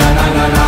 na na na na